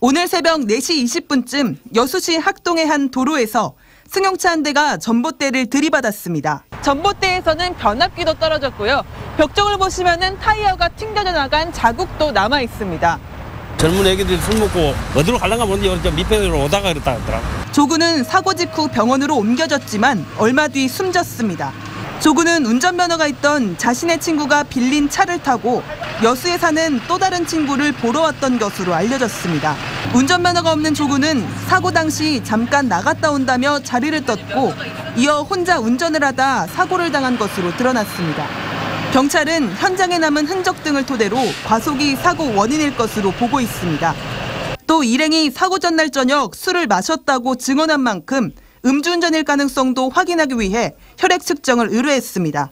오늘 새벽 4시 20분쯤 여수시 학동의 한 도로에서 승용차 한 대가 전봇대를 들이받았습니다. 전봇대에서는 변압기도 떨어졌고요. 벽 쪽을 보시면은 타이어가 튕겨져 나간 자국도 남아 있습니다. 젊은 애기들이 술 먹고 어디로 가려가 모르는데 여기 저 밑편으로 오다가 그랬다 하더라. 조구는 사고 직후 병원으로 옮겨졌지만 얼마 뒤 숨졌습니다. 조구는 운전면허가 있던 자신의 친구가 빌린 차를 타고 여수에 사는 또 다른 친구를 보러 왔던 것으로 알려졌습니다. 운전면허가 없는 조구는 사고 당시 잠깐 나갔다 온다며 자리를 떴고 이어 혼자 운전을 하다 사고를 당한 것으로 드러났습니다. 경찰은 현장에 남은 흔적 등을 토대로 과속이 사고 원인일 것으로 보고 있습니다. 또 일행이 사고 전날 저녁 술을 마셨다고 증언한 만큼 음주운전일 가능성도 확인하기 위해 혈액 측정을 의뢰했습니다.